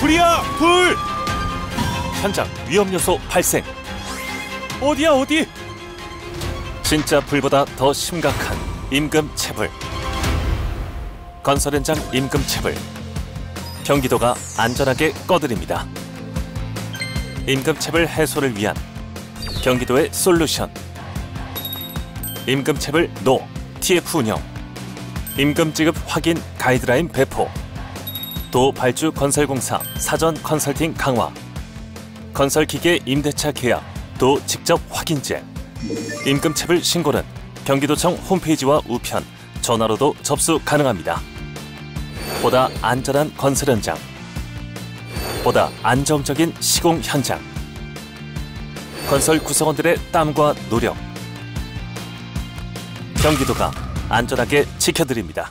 불이야 불! 현장 위험 요소 발생. 어디야 어디? 진짜 불보다 더 심각한 임금 체불. 건설 현장 임금 체불. 경기도가 안전하게 꺼드립니다. 임금 체불 해소를 위한 경기도의 솔루션. 임금 체불 노 TF 운영. 임금 지급 확인 가이드라인 배포 도 발주 건설공사 사전 컨설팅 강화. 건설 기계 임대차 계약 도 직접 확인제. 임금체불 신고는 경기도청 홈페이지와 우편 전화로도 접수 가능합니다. 보다 안전한 건설 현장. 보다 안정적인 시공 현장. 건설 구성원들의 땀과 노력. 경기도가 안전하게 지켜드립니다.